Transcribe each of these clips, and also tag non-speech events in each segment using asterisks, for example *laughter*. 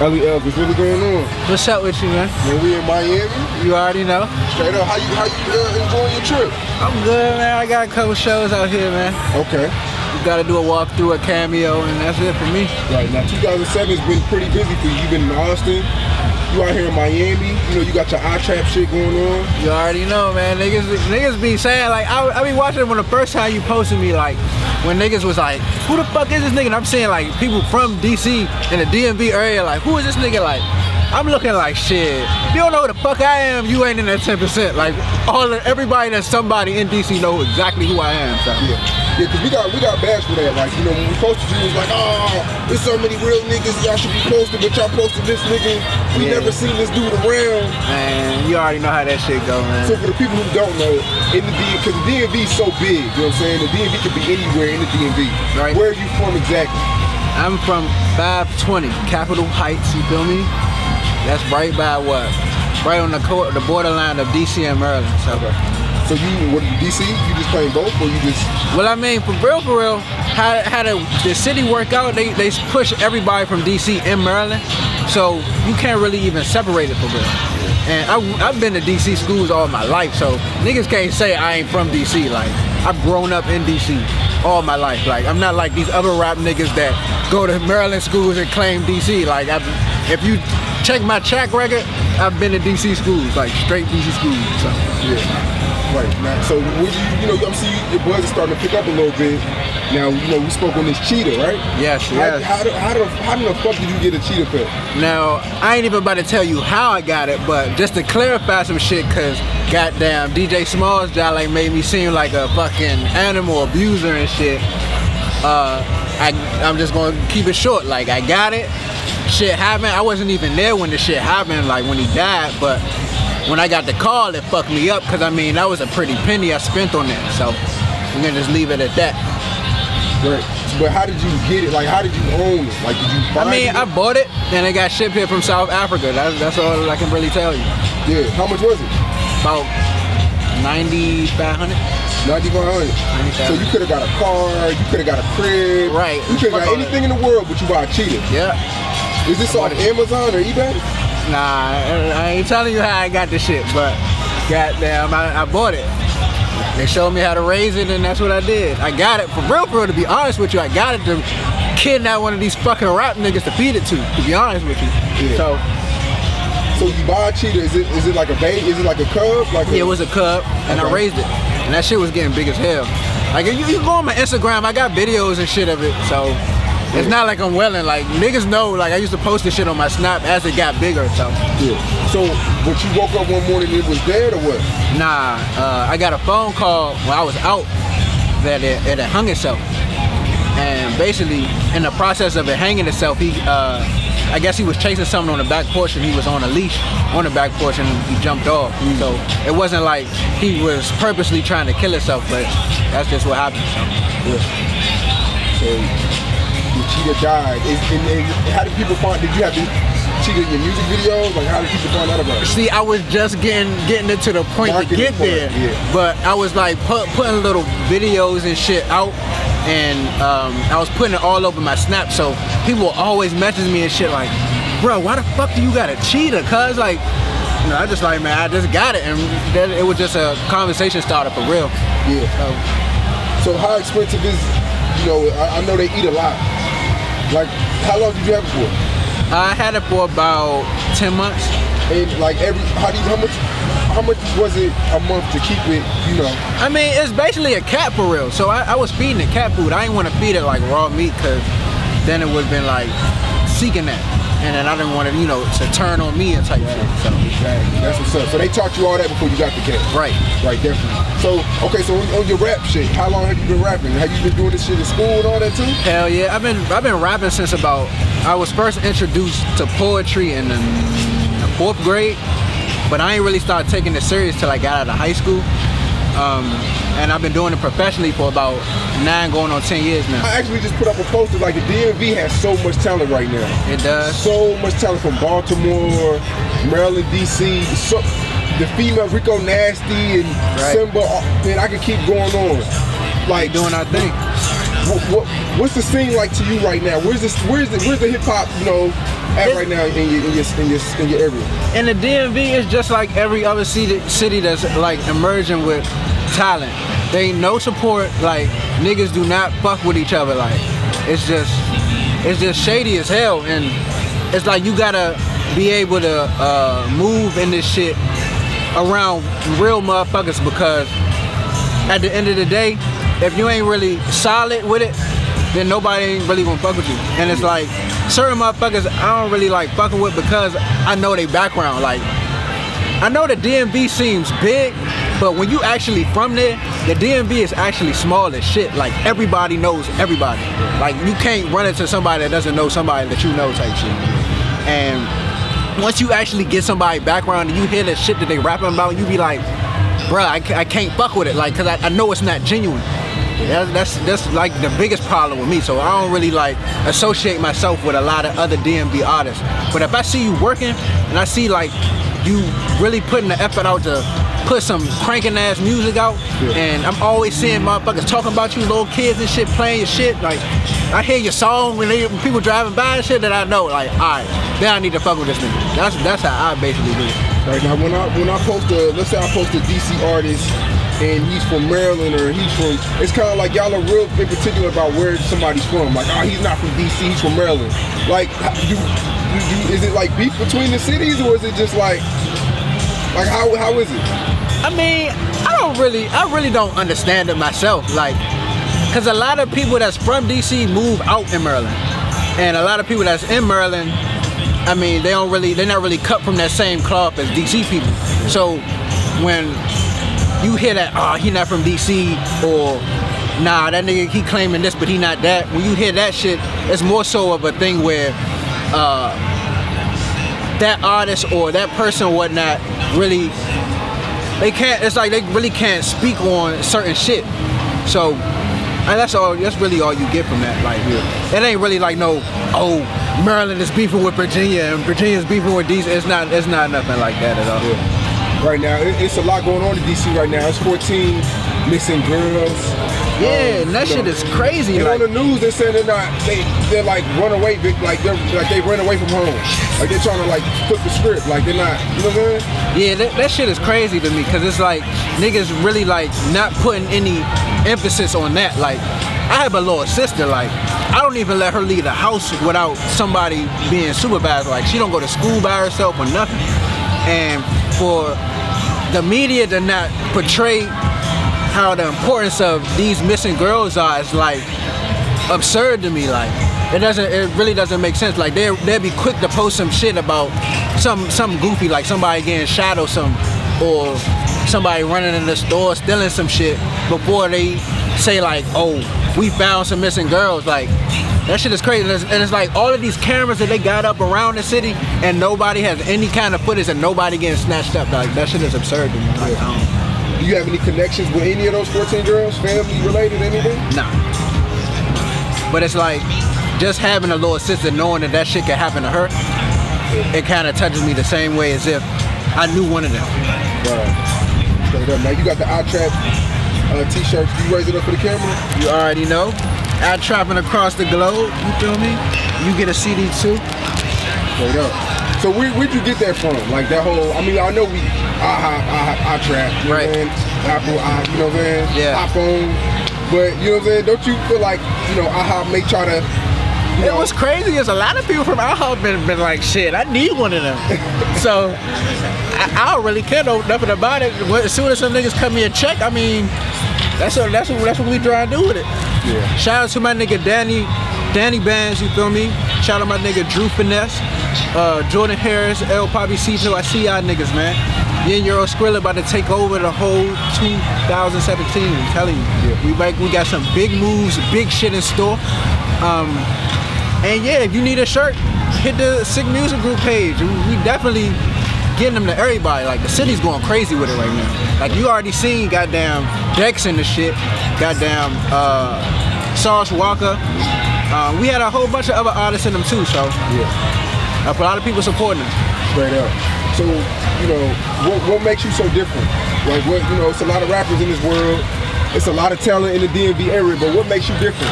Elly Elz, what's really going on? What's up with you, man? Man, we in Miami. You already know. Straight up, how you how you uh, enjoying your trip? I'm good, man. I got a couple shows out here, man. Okay. You gotta do a walkthrough, a cameo, and that's it for me. Right now, 2007 has been pretty busy for you. You've been in Austin. You out here in Miami. You know, you got your eye trap shit going on. You already know, man. Niggas, niggas be saying like, I, I be watching when the first time you posted me like, when niggas was like, who the fuck is this nigga? And I'm seeing, like people from DC in the DMV area, like, who is this nigga? Like, I'm looking like shit. If you don't know who the fuck I am, you ain't in that 10%. Like, all everybody that's somebody in DC know exactly who I am. So. Yeah. Yeah, cause we got we got bashed for that. Like, you know, when we posted you, it was like, oh, there's so many real niggas y'all should be posted, but y'all posted this nigga. We Yeah. never seen this dude around. Man, you already know how that shit go, man. So for the people who don't know, in the D, because the DMV is so big, you know what I'm saying? The DMV could be anywhere in the DMV. Right. Where are you from exactly? I'm from 520 Capitol Heights. You feel me? That's right by what? Right on the co- the borderline of DC and Maryland. So, So you, what, DC? You just playing both, or you just? well, I mean, for real, for real, how how the, the city work out? They they push everybody from DC in Maryland, so you can't really even separate it for real. And I, I've been to DC schools all my life, so niggas can't say I ain't from DC. Like I've grown up in DC all my life. Like I'm not like these other rap niggas that go to Maryland schools and claim DC. Like I, if you check my track record, I've been to DC schools, like straight DC schools. So Yeah. Right. Now, so what you, you know, I'm seeing your buzz is starting to pick up a little bit. Now, you know, we spoke on this cheetah, right? yes, How, yes. how, the- how, how the fuck did you get a cheetah pet? Now, I ain't even about to tell you how I got it, but just to clarify some shit, cause goddamn DJ Smalls job like made me seem like a fucking animal abuser and shit. Uh, I, I'm just gonna keep it short. Like I got it, shit happened. I wasn't even there when the shit happened, like when he died, but when I got the call, it fucked me up, cause I mean that was a pretty penny I spent on that. So I'm gonna just leave it at that. Right. But how did you get it? Like, how did you own it? Like, did you I mean, it? I bought it, and it got shipped here from South Africa. That's, that's all I can really tell you. yeah. How much was it? About 9,500. 9500 So you could have got a car, you could have got a crib. Right. You could have got anything in the world, but you buy a cheetah. Yeah. Is this on bought. Amazon or eBay? Nah, I ain't telling you how I got the shit, but goddamn, I, I bought it. They showed me how to raise it, and that's what I did. I got it for real, for real. To be honest with you, I got it to kidnap one of these fucking rap niggas to feed it to. To be honest with you. Yeah. So So you buy a cheetah, is it is it like a baby? Is it like a cub? Like a, it was a cub, and I raised it, and that shit was getting big as hell. Like you, you go on my Instagram, I got videos and shit of it, so. It's not like I'm welling. Like niggas know. Like I used to post this shit on my snap as it got bigger. So Yeah. So, but you woke up one morning it was dead or what? Nah, uh, I got a phone call when I was out that it, it had hung itself. And basically, in the process of it hanging itself, he, uh, I guess he was chasing something on the back porch and he was on a leash on the back porch and he jumped off. So it wasn't like he was purposely trying to kill himself, but that's just what happened. So. Yeah. So the cheetah died. Is, and, and how did people find? Did you have the cheetah in your music videos? Like how did people find out about it? See, I was just getting getting it to the point Marketing to get point, there, yeah. but I was like put, putting little videos and shit out, and um, I was putting it all over my snap. So people always message me and shit like, "Bro, why the fuck do you got a cheetah?" Cause like, you know, I just like, man, I just got it, and it was just a conversation starter for real. Yeah. So, So how expensive is? You know, I, I know they eat a lot. Like, how long did you have it for? I had it for about ten months. And like every, how do you, how much, how much was it a month to keep it? You know, I mean, it's basically a cat for real. So I, I was feeding it cat food. I didn't want to feed it like raw meat because then it would have been like seeking that. And then I didn't want it, you know, to turn on me and type shit. So, exactly. That's what's up. So they taught you all that before you got the cat. right. Right, definitely. So, okay, so on, on your rap shit, how long have you been rapping? Have you been doing this shit in school and all that too? Hell yeah. I've been I've been rapping since about I was first introduced to poetry in the, the fourth grade, but I ain't really started taking it serious till I got out of high school. Um, and I've been doing it professionally for about nine, going on ten years now. I actually just put up a poster like the DMV has so much talent right now. It does. So much talent from Baltimore, Maryland, DC. So, the female Rico Nasty and Right. Simba. uh, Man, I could keep going on. Like Doing our thing. what, what, what's the scene like to you right now? Where's this? Where's the? Where's the hip hop? You know, at right now in your in your in your, in your area? In the DMV, it's just like every other city, city that's like emerging with talent. They ain't no support. Like niggas do not fuck with each other. Like it's just it's just shady as hell, and it's like you gotta be able to uh, move in this shit around real motherfuckers because at the end of the day, if you ain't really solid with it, then nobody ain't really gonna fuck with you. And it's like certain motherfuckers I don't really like fucking with because I know their background. Like I know the DMV seems big, but when you actually from there, the DMV is actually small as shit. Like everybody knows everybody. Like you can't run into somebody that doesn't know somebody that you know type shit. And once you actually get somebody background and you hear the shit that they rapping about, you be like, bruh, I, I can't fuck with it. Like, cause I, I know it's not genuine. That's, that's that's like the biggest problem with me. So I don't really like associate myself with a lot of other DMV artists. But if I see you working and I see like you really putting the effort out to put some cranking ass music out, yeah. and I'm always seeing motherfuckers talking about you, little kids and shit, playing your shit. Like I hear your song when, they, when people driving by and shit that I know. Like, all right, then I need to fuck with this nigga. That's that's how I basically do it. Right now, when I when I post a let's say I post a DC artist and he's from Maryland or he's from, it's kind of like y'all are real in particular about where somebody's from. Like, oh, he's not from DC, he's from Maryland. Like, do, do, do, is it like beef between the cities or is it just like, like how how is it? I mean, I don't really, I really don't understand it myself. Like, cause a lot of people that's from DC move out in Maryland, and a lot of people that's in Maryland. I mean, they don't really, they're not really cut from that same cloth as DC people. So when you hear that, oh, he not from DC, or nah, that nigga, he claiming this, but he not that. When you hear that shit, it's more so of a thing where uh, that artist or that person or whatnot really, they can't, it's like they really can't speak on certain shit. So, and that's all, that's really all you get from that. Like, here. it ain't really like no, oh, Maryland is beefing with Virginia and Virginia's beefing with DC. It's not, it's not nothing like that at all. Yeah right now. it's a lot going on in DC right now. It's 14 missing girls. Yeah, um, and that shit know, is crazy. And like, on the news, they're saying they're not. They they're like run away, like they're like they run away from home. Like they're trying to like flip the script. Like they're not. You know what I'm saying? Yeah, that, that shit is crazy to me because it's like niggas really like not putting any emphasis on that. Like I have a little sister. Like I don't even let her leave the house without somebody being supervised. Like she don't go to school by herself or nothing. And for the media to not portray how the importance of these missing girls are is like absurd to me. Like it doesn't, it really doesn't make sense. Like they they'll be quick to post some shit about some some goofy, like somebody getting shot or some, or somebody running in the store stealing some shit before they say like, oh, we found some missing girls. Like that shit is crazy. And it's, and it's, like all of these cameras that they got up around the city and nobody has any kind of footage and nobody getting snatched up. Like that shit is absurd to me. Like, um, Do you have any connections with any of those 14 girls? Family related, anything? Nah. But it's like just having a little sister knowing that that shit can happen to her, it kind of touches me the same way as if I knew one of them. Right. Now you got the eye trap uh, t-shirts. You raise it up for the camera? You already know ad trapping across the globe. You feel me? You get a CD too. Straight up. So where, where'd you get that from? Like that whole, I mean, I know we, I, I, I, I trap, you right. know what I'm saying? Apple, I, you know what I'm saying? Yeah. iPhone. But, you know what I'm saying? Don't you feel like, you know, AHA may try to know, what's crazy is a lot of people from AHA been, been like, shit, I need one of them. *laughs* so I, I, don't really care no, nothing about it. As soon as some niggas cut me a check, I mean, that's what that's what that's what we try to do with it. Yeah. Shout out to my nigga Danny, Danny Bands, you feel me? Shout out to my nigga Drew Finesse, uh, Jordan Harris, El Papicito. I see y'all niggas, man. Me and Euro Skrilla about to take over the whole 2017. I'm telling you, yeah. we like we got some big moves, big shit in store. Um, and yeah, if you need a shirt, hit the Sick Music Group page. We definitely getting them to everybody. Like the city's going crazy with it right now. Like you already seen goddamn Dex in the shit. Goddamn uh Sauce Walker. Uh, we had a whole bunch of other artists in them too, so yeah. Uh, a lot of people supporting them. Straight up. So, you know, what, what makes you so different? Like what, you know, it's a lot of rappers in this world. It's a lot of talent in the DMV area, but what makes you different?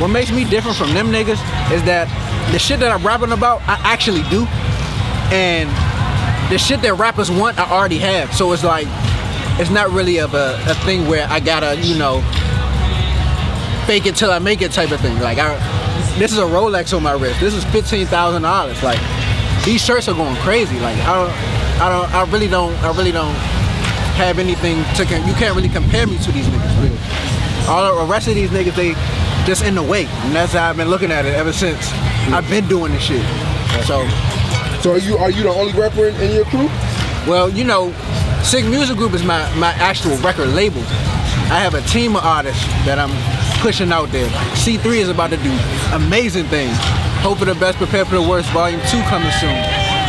What makes me different from them niggas is that the shit that I'm rapping about, I actually do, and the shit that rappers want, I already have. So it's like, it's not really of a, a thing where I gotta, you know, fake it till I make it type of thing. Like, I, this is a Rolex on my wrist. This is fifteen thousand dollars. Like, these shirts are going crazy. Like, I don't, I don't, I really don't, I really don't have anything to. You can't really compare me to these niggas. Really. All the rest of these niggas, they just in the way, and that's how I've been looking at it ever since. I've been doing this shit. So. So are you are you the only rapper in, in your crew? Well, you know, Sig Music Group is my, my actual record label. I have a team of artists that I'm pushing out there. C3 is about to do amazing things. Hope for the best, prepare for the worst. Volume 2 coming soon.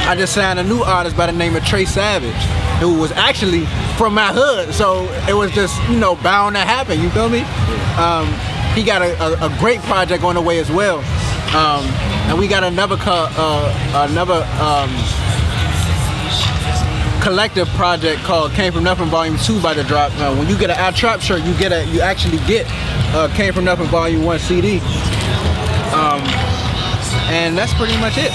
I just signed a new artist by the name of Trey Savage, who was actually from my hood, so it was just, you know, bound to happen, you feel me? Um, he got a, a, a, great project on the way as well. Um, and we got another uh, another um, collective project called Came From Nothing Volume 2 by the drop. Uh, when you get an Al Trap shirt, you get a you actually get uh, Came From Nothing Volume 1 CD. Um, and that's pretty much it.